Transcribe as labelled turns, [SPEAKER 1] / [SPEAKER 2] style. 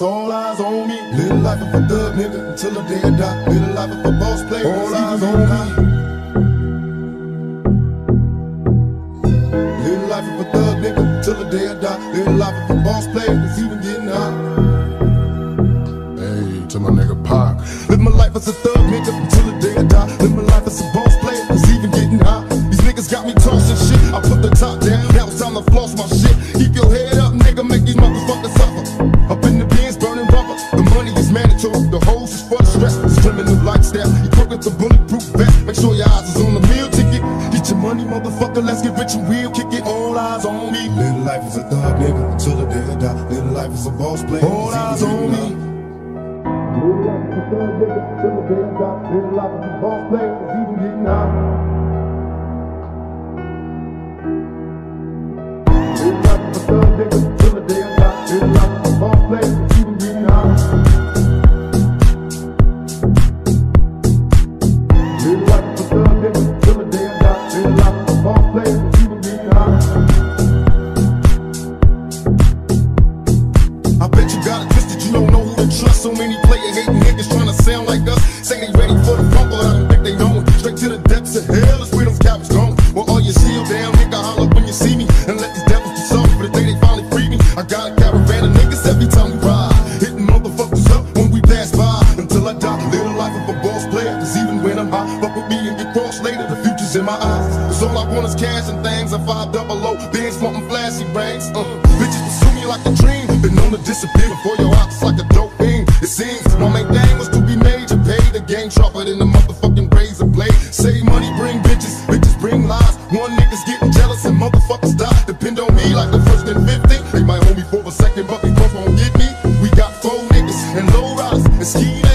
[SPEAKER 1] It's all eyes on me. Little life of a thug nigga until the day I die. Little life of a boss player. All eyes on me. Little life of a thug nigga till the day I die. Little life of a boss player. It's even getting hot. Hey, to my nigga Pac. Live my life as a thug nigga until the day I die. Live my life as a boss with the bulletproof vest. Make sure your eyes is on the meal ticket. Get your money, motherfucker. Let's get rich and real. Kick it. All eyes on me. Little life is a thug nigga until the day I die. Little life is a boss player. All eyes on me. Little life is a thug nigga till the day I die. Little life is a boss player. It's even getting hot. Little life is a thug nigga So many player hating niggas trying to sound like us. Say they ready for the but I don't think they know. Straight to the depths of hell is where them cowards going. Well, all you seal down, nigga, holler when you see me. And let these devils be sorry for the day they finally free me. I got a caravan of niggas every time we ride. Hitting motherfuckers up when we pass by. Until I die, live the life of a boss player. Cause even when I'm high, fuck with me and get crossed later. The future's in my eyes. Cause all I want is cash and things. I five double O, Benz wanting flashy ranks. Uh, bitches pursue me like a dream. Been known to disappear before your eyes like a dope Save money, bring bitches, bitches bring lies. One nigga's getting jealous and motherfuckers die. Depend on me like the first and fifty. They might hold me for a second, but they both won't get me. We got four niggas and low riders and ski